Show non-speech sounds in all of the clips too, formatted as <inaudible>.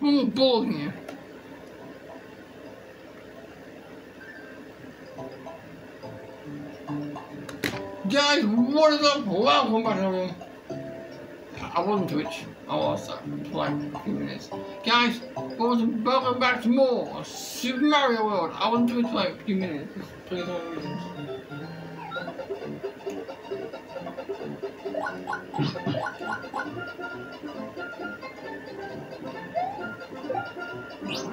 I'm bored here. Guys, what is up? Welcome back everyone. I wasn't Twitch. I was uh, playing a few minutes. Guys, welcome, back to more Super Mario World. I wasn't Twitch like a few minutes. Please don't reasons. Guys,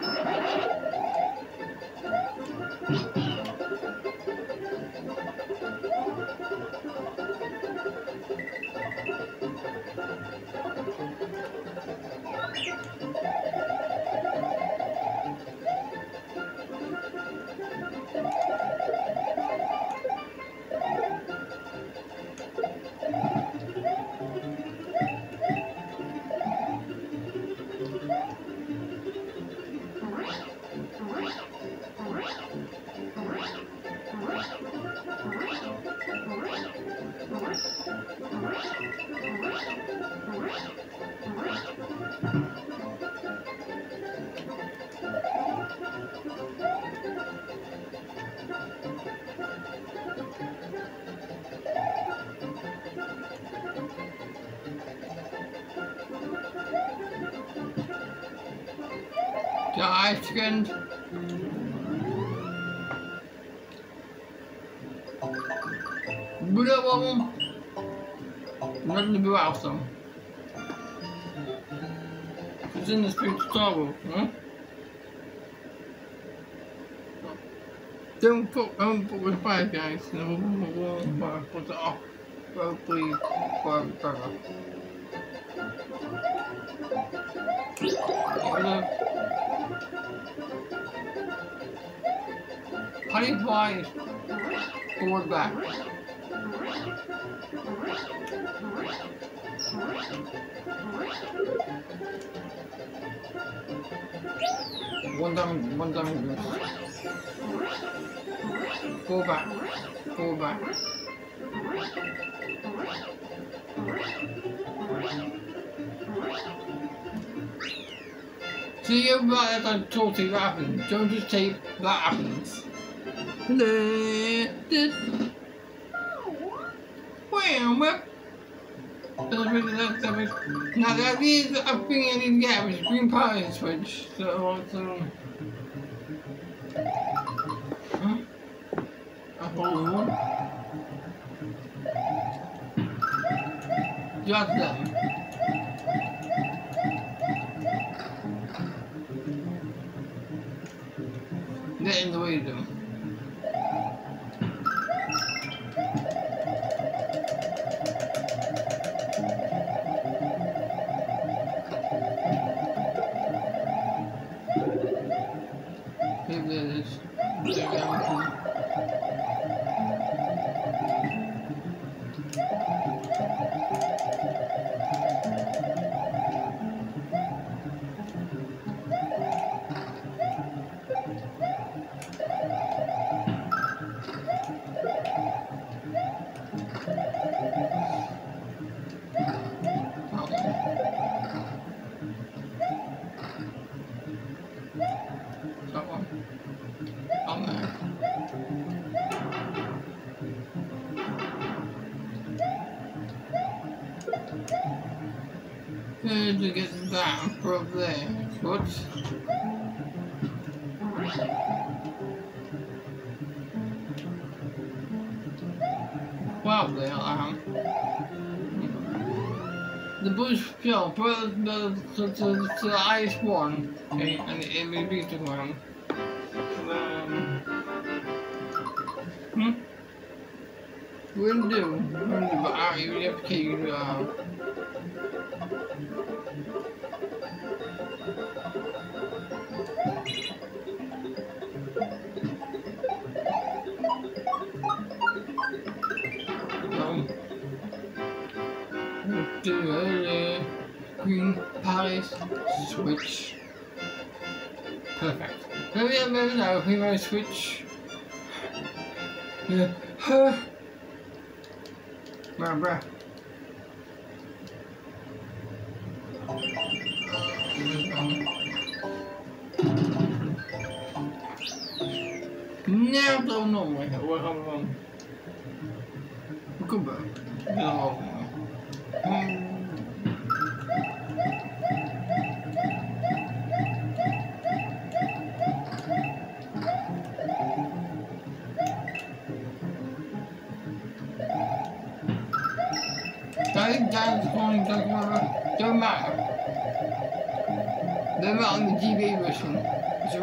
second. Bırak oğlum. Nothing to be awesome. It's in the to travel, huh? Don't put, don't put with five guys. No, but put it off. Well, please, for brother. Honey flies forward back. One down, one down. Go back, go back. See you right as I told you that happens. Don't just say that happens. Well. Now that is a thing I need to get is green power switch. So, uh, so. Huh? A whole one. Just that. The way of them. Bush fell, but the, to the ice one, and it may be the one. Um, hmm? Will do. Will do, but I you have to keep, uh, um, do a green Paris switch. Perfect. Maybe I maybe now we might switch. Yeah. Huh. Bruh, bruh. Down the corner doesn't matter. Don't matter. They're not on the GB version. Which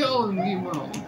One. So.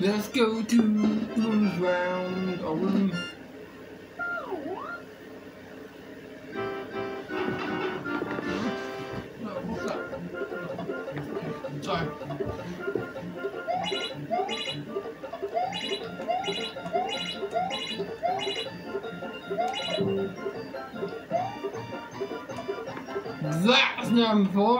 Let's go to Blues round. That? Sorry. That's number four.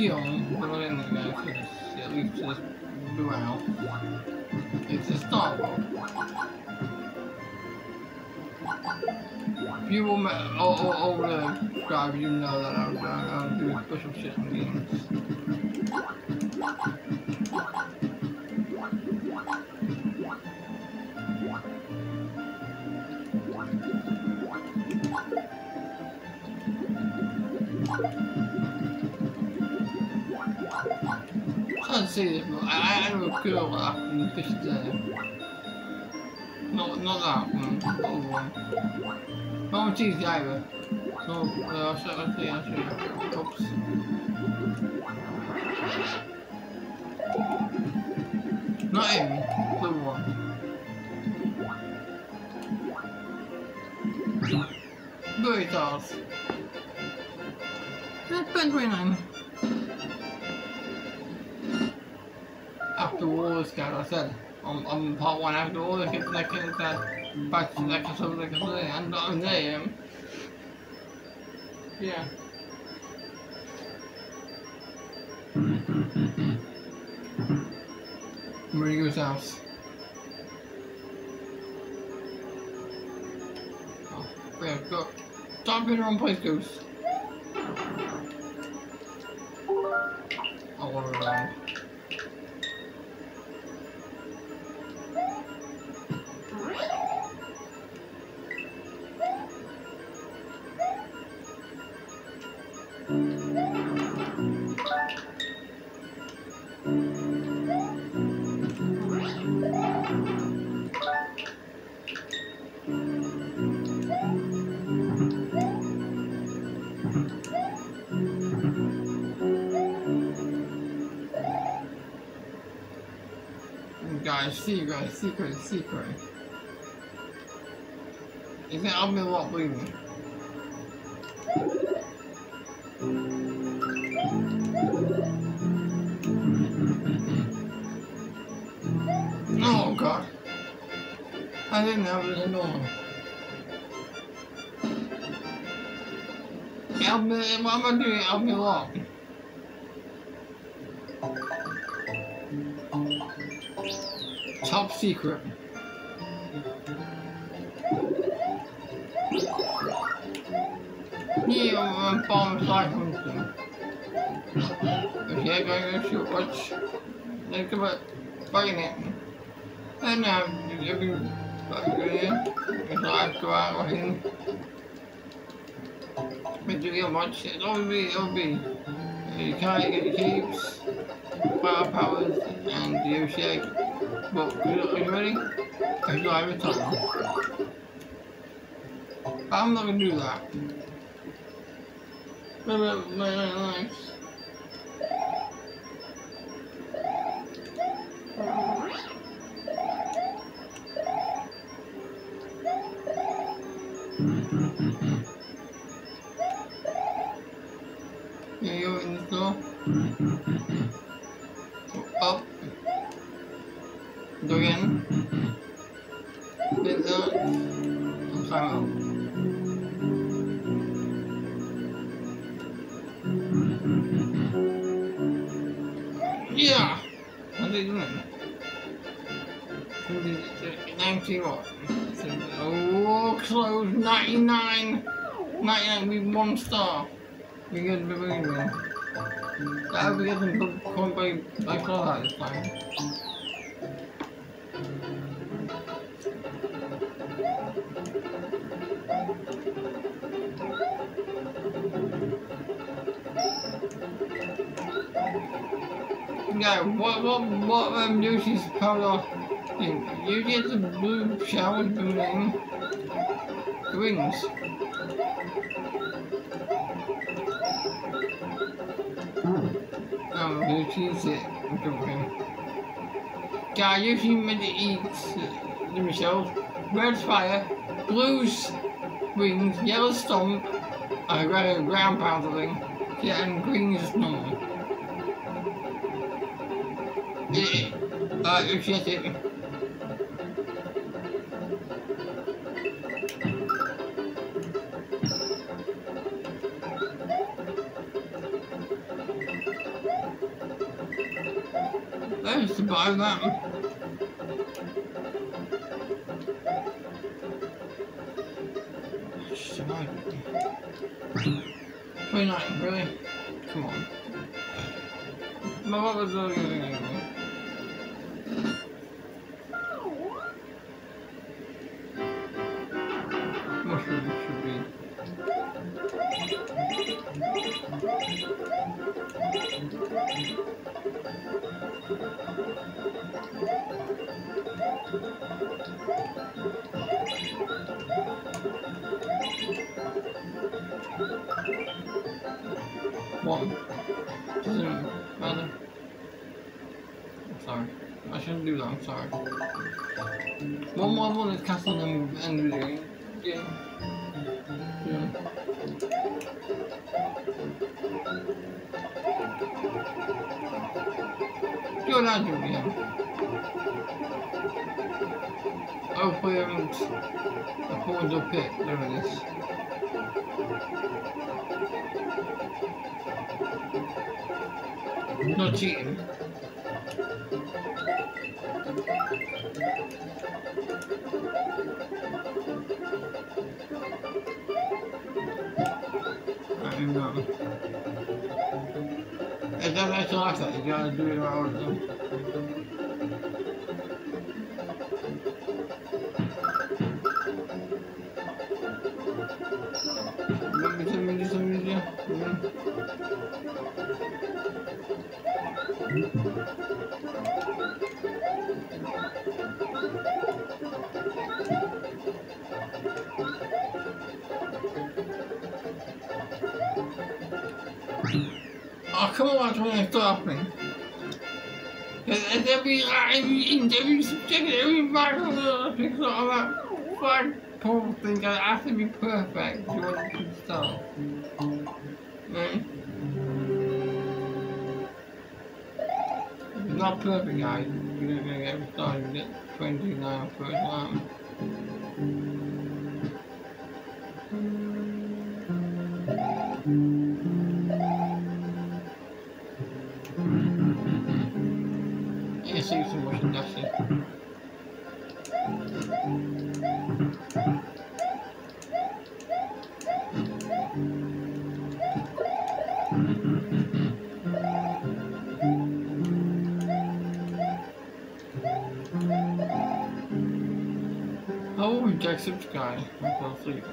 It's at least just out. It's a start. If you will over the drive, you know that I'm, I'm doing special shit on games. Can't say this, but I, I know a girl can fish there. Not, not that one, the one. Not on cheesy either. So, uh, I'll show, you, I'll show. Not him, the one. Very tough. That's been 29. All this guy, I said, I'm, I'm part one after all this, like, like, that, back to like, so, like, so, and I'm there, yeah. <laughs> Marigo's house. Oh, yeah, go. Stop in the wrong place, Goose. Secret, secret, secret. It I'll be a lot bleeding? Oh god. I didn't know it was a normal. Help me, what am I doing? Help me a secret. Yeah, I'm bomb hunting. Okay, going to shoot watch. Think about bugging it. And now, you can bug it. It's like go out with. But you get much, it'll be, it'll be. You can't get keeps, fire powers, and you shake. But, are you ready? I go every time. I'm not gonna do that. Nice. Yeah, again. Up. And climb up. Yeah. What are they doing? Ninety-one. Oh, close. Ninety-nine. Ninety-nine. We one star. We get the hope we get some coin by by Claw this time. Yeah, what what what um Yoshi's power thing? You get the blue shower building wings. Oh, Yoshi's it. Okay. Yeah, Yoshi made it eat uh, the Michelle. Red's fire, blue's wings, yellow stomp, uh, ground powder thing. Yeah, and green is normal. Yeah, uh, if you it. Let's survive that. Mushroom should be. One. Doesn't matter. I'm sorry. I shouldn't do that, I'm sorry. One more one is cast on them the. Yeah. Yeah. Not it. Hopefully I haven't I fall into pit this. Not cheating. Is that nice and that? You gotta do it around them. Thank you. Come on, I stop me. And every, every, every subject, every battle, picks up that flag pole thing that has to be perfect. You want to start. Right? Hmm? It's not perfect, guys. You're gonna get started at 29 first time. Motion, that's. Oh, Sky. I fell asleep.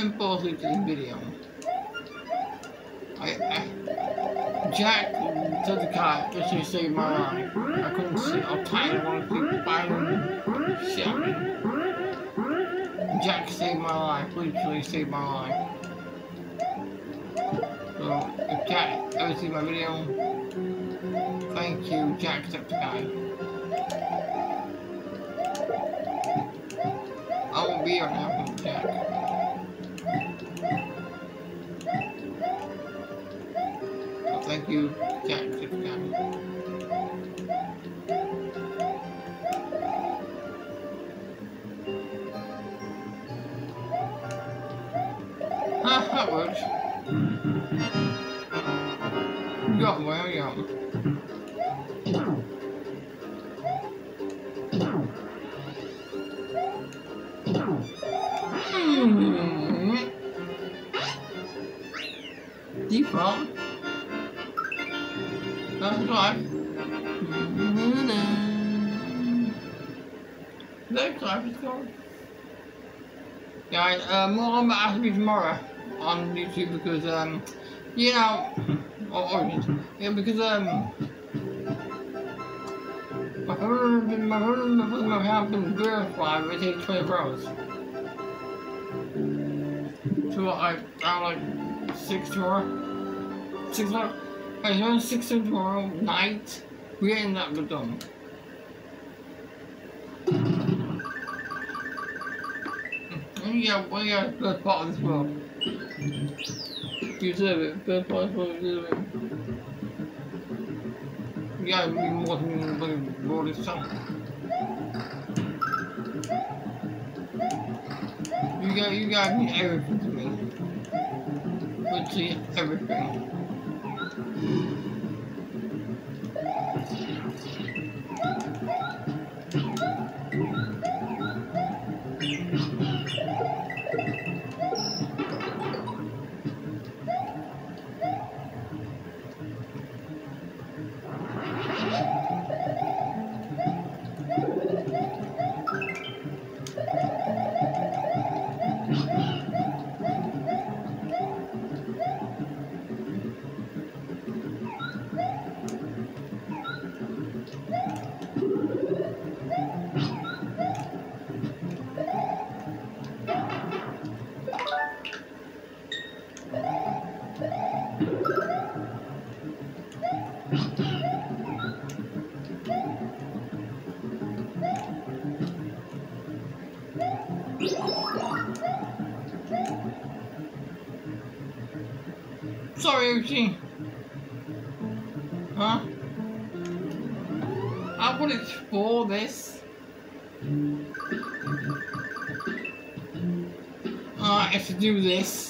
To the video. I, I Jack took the car just to save my life. I couldn't see. I tired. I wanted to keep fighting. Shouting. Jack saved my life. Literally saved my life. So, if Jack ever see my video, thank you, Jack Jacksepticeye. Got well, yeah. Hmm. Default. That's right. Next episode. Guys, uh, more on that tomorrow on YouTube because, um, you know, or Origins. Yeah, because, um, my phone, my phone, my phone been verified, takes 24 hours. So I, I like six tomorrow, six hours. I learn six tomorrow night. We're getting that good done. Yeah, well, yeah, first part of this world. You it. First this you it. Yeah, itself. You got, you got me everything to me. Literally everything. Do this.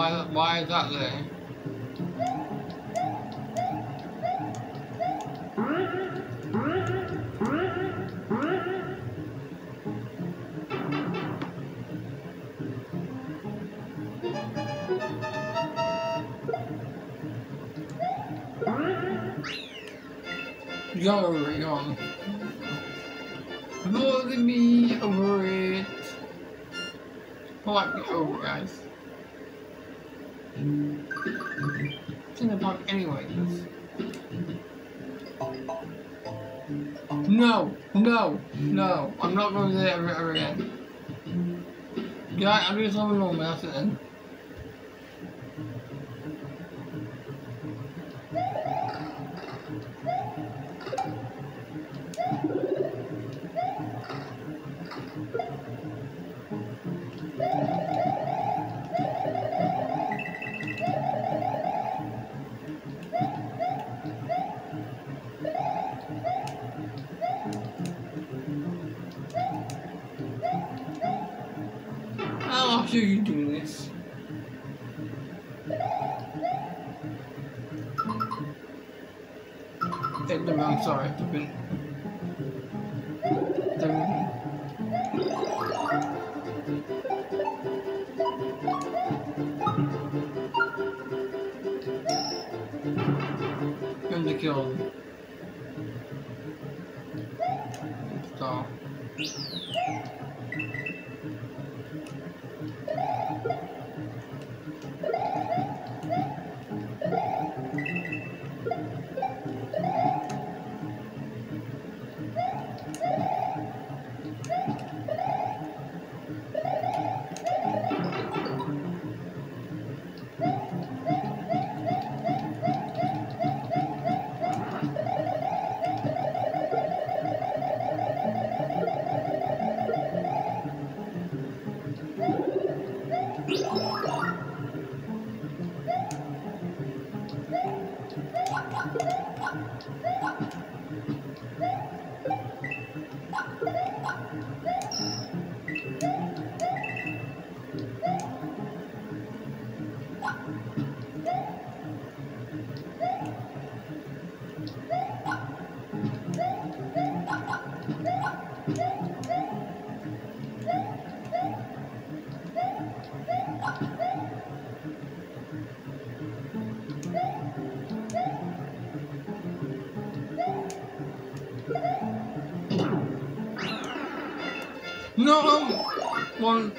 Why, why is that there? Going there ever, ever. Yeah, I'm just normal, that's it then. Going to kill him. Stop. No! One.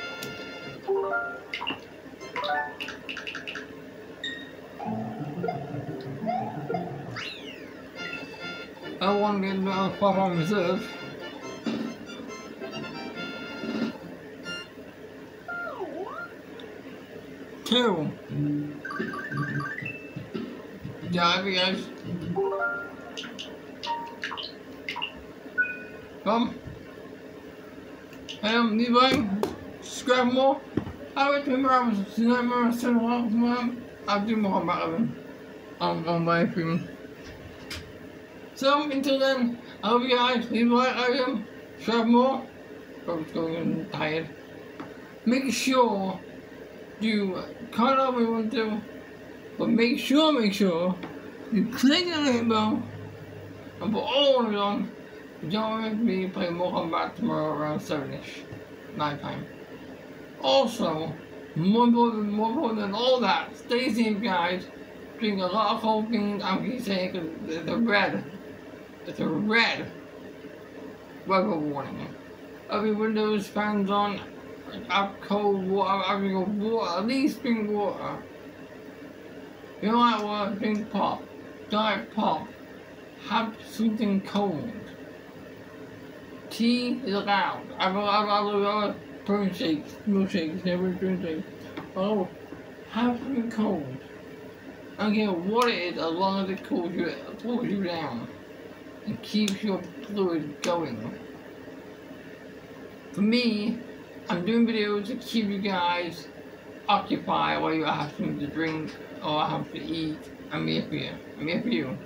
I want to another spot on reserve. Two. Yeah, I guys. Come. Um, Levi, subscribe more. I would remember I was tonight, more so long. I'll do more about them on on my film. So until then, I hope you guys leave a like, I am subscribe more. Probably going tired. Make sure you cut off what you want to, but make sure, make sure you click the like bell and put all of it Join me play Mortal Kombat tomorrow around 7ish, night time. Also, more important, more important than all that, stay safe guys. Drink a lot of cold things, I'm keep saying because a red. It's a red weather warning. Every windows, fans on, have cold water, a water, at least drink water. You like water, drink pop. Diet pop. Have something cold. Tea is allowed. I've I've I've other protein shakes, milkshakes, never drink shakes. Oh, have something cold. I it is, as long as it cools you, cools you down and keeps your fluid going. For me, I'm doing videos to keep you guys occupied while you have something to drink or have to eat. I'm here for you. I'm here for you.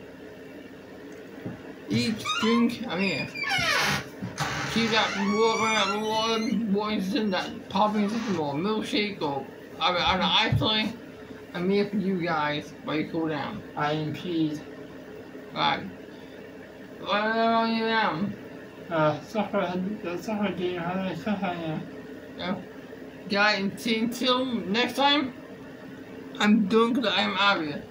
Eat, drink, I'm here. Keep that water, water, water in that popping system or milkshake or I mean, I don't actually, I'm here for you guys while you cool down. I am peed. Right. What are you down? Uh, soccer, the soccer game, how do I soccer, yeah. Yeah. Guys, until, until next time, I'm done because I'm out of here.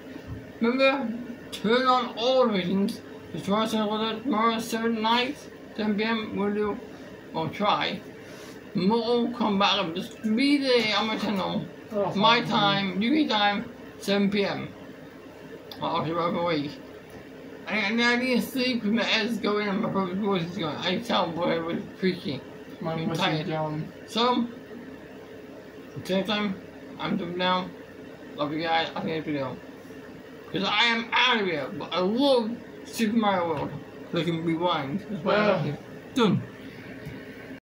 Remember, turn on all visions. Destroy Circle tomorrow, 7 night, 10 p.m. We'll do, or try, Mortal Kombat. Just be there on my channel. Oh, My time, UK time, 7 p.m. I'll be every week. I, I need to sleep because my head's going and my voice is going. I tell boy was creaky. My I'm tired. down. So, until next time, I'm done now. Love you guys. I'll see you next video. Because I am out of here, but I love Super Mario World. I can rewind. That's why I Well. like it. Done.